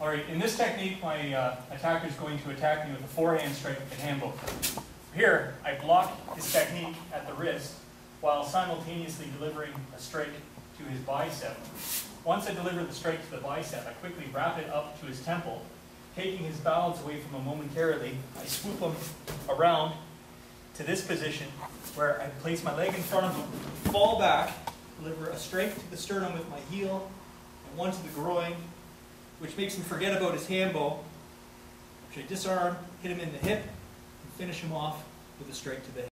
All right, in this technique, my uh, attacker is going to attack me with a forehand strike with the handle. Here, I block his technique at the wrist while simultaneously delivering a strike to his bicep. Once I deliver the strike to the bicep, I quickly wrap it up to his temple. Taking his balance away from him momentarily, I swoop him around to this position where I place my leg in front of him, fall back, deliver a strike to the sternum with my heel, and one to the groin, which makes him forget about his hanbo, which I disarm, hit him in the hip, and finish him off with a strike to the head.